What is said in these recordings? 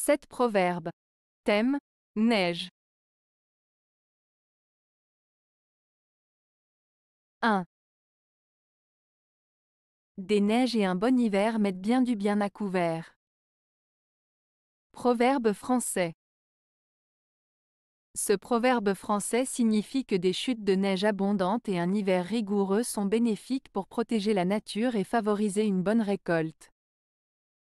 7 proverbes. Thème Neige. 1. Des neiges et un bon hiver mettent bien du bien à couvert. Proverbe français. Ce proverbe français signifie que des chutes de neige abondantes et un hiver rigoureux sont bénéfiques pour protéger la nature et favoriser une bonne récolte.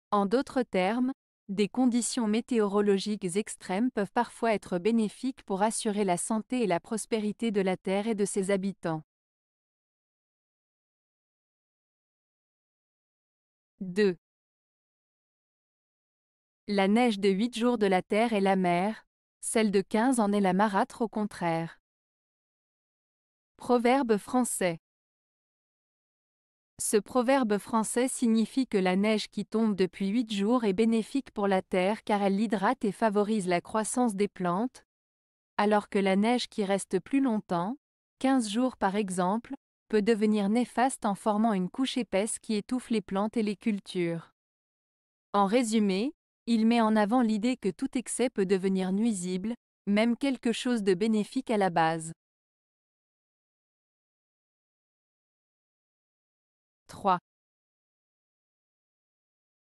En d'autres termes, des conditions météorologiques extrêmes peuvent parfois être bénéfiques pour assurer la santé et la prospérité de la Terre et de ses habitants. 2. La neige de 8 jours de la terre est la mer, celle de 15 en est la marâtre au contraire. Proverbe français. Ce proverbe français signifie que la neige qui tombe depuis 8 jours est bénéfique pour la terre car elle l'hydrate et favorise la croissance des plantes, alors que la neige qui reste plus longtemps, 15 jours par exemple, peut devenir néfaste en formant une couche épaisse qui étouffe les plantes et les cultures. En résumé, il met en avant l'idée que tout excès peut devenir nuisible, même quelque chose de bénéfique à la base. 3.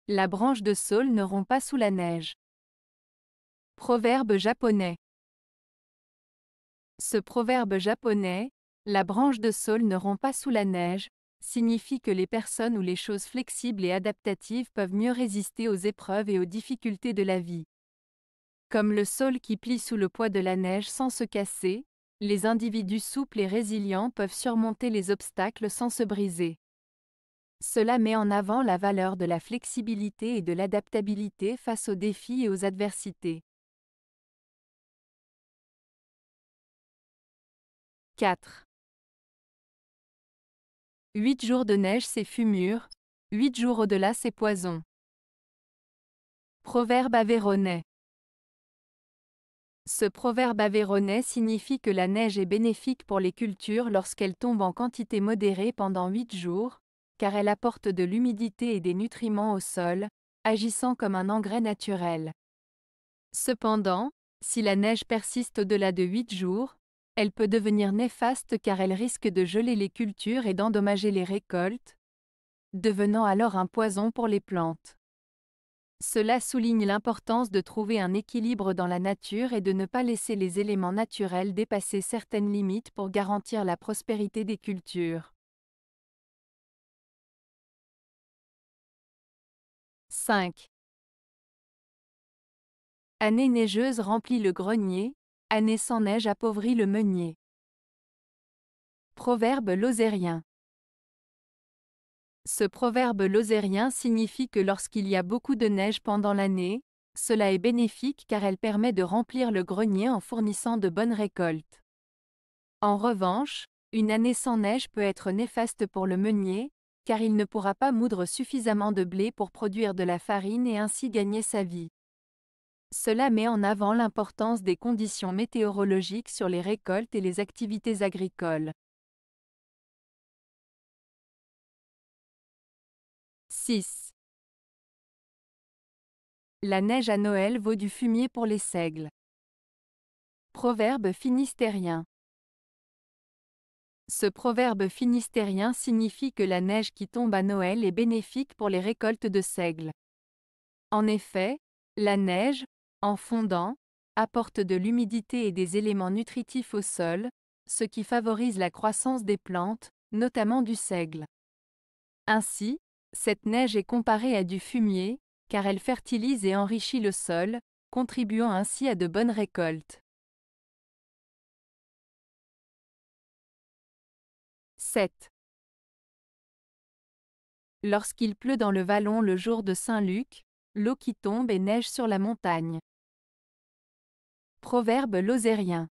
La branche de saule ne rompt pas sous la neige. Proverbe japonais. Ce proverbe japonais, la branche de saule ne rompt pas sous la neige, signifie que les personnes ou les choses flexibles et adaptatives peuvent mieux résister aux épreuves et aux difficultés de la vie. Comme le saule qui plie sous le poids de la neige sans se casser, les individus souples et résilients peuvent surmonter les obstacles sans se briser. Cela met en avant la valeur de la flexibilité et de l'adaptabilité face aux défis et aux adversités. 4. Huit jours de neige c'est fumure, huit jours au-delà c'est poison. Proverbe avéronnais. Ce proverbe avéronnais signifie que la neige est bénéfique pour les cultures lorsqu'elle tombe en quantité modérée pendant huit jours, car elle apporte de l'humidité et des nutriments au sol, agissant comme un engrais naturel. Cependant, si la neige persiste au-delà de huit jours, elle peut devenir néfaste car elle risque de geler les cultures et d'endommager les récoltes, devenant alors un poison pour les plantes. Cela souligne l'importance de trouver un équilibre dans la nature et de ne pas laisser les éléments naturels dépasser certaines limites pour garantir la prospérité des cultures. 5. Année neigeuse remplit le grenier, Année sans neige appauvrit le meunier. Proverbe lozérien. Ce proverbe lozérien signifie que lorsqu'il y a beaucoup de neige pendant l'année, cela est bénéfique car elle permet de remplir le grenier en fournissant de bonnes récoltes. En revanche, une année sans neige peut être néfaste pour le meunier, car il ne pourra pas moudre suffisamment de blé pour produire de la farine et ainsi gagner sa vie. Cela met en avant l'importance des conditions météorologiques sur les récoltes et les activités agricoles. 6. La neige à Noël vaut du fumier pour les seigles. Proverbe finistérien. Ce proverbe finistérien signifie que la neige qui tombe à Noël est bénéfique pour les récoltes de seigles. En effet, la neige, en fondant, apporte de l'humidité et des éléments nutritifs au sol, ce qui favorise la croissance des plantes, notamment du seigle. Ainsi, cette neige est comparée à du fumier, car elle fertilise et enrichit le sol, contribuant ainsi à de bonnes récoltes. 7. Lorsqu'il pleut dans le vallon le jour de Saint-Luc, l'eau qui tombe et neige sur la montagne. Proverbe lozérien.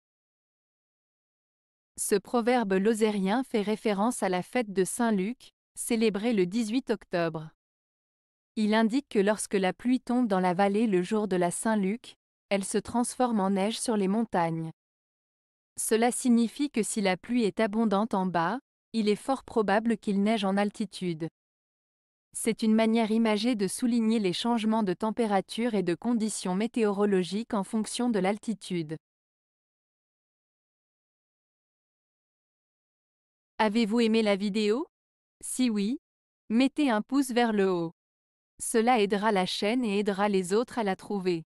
Ce proverbe lozérien fait référence à la fête de Saint-Luc, célébrée le 18 octobre. Il indique que lorsque la pluie tombe dans la vallée le jour de la Saint-Luc, elle se transforme en neige sur les montagnes. Cela signifie que si la pluie est abondante en bas, il est fort probable qu'il neige en altitude. C'est une manière imagée de souligner les changements de température et de conditions météorologiques en fonction de l'altitude. Avez-vous aimé la vidéo? Si oui, mettez un pouce vers le haut. Cela aidera la chaîne et aidera les autres à la trouver.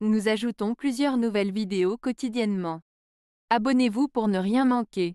Nous ajoutons plusieurs nouvelles vidéos quotidiennement. Abonnez-vous pour ne rien manquer.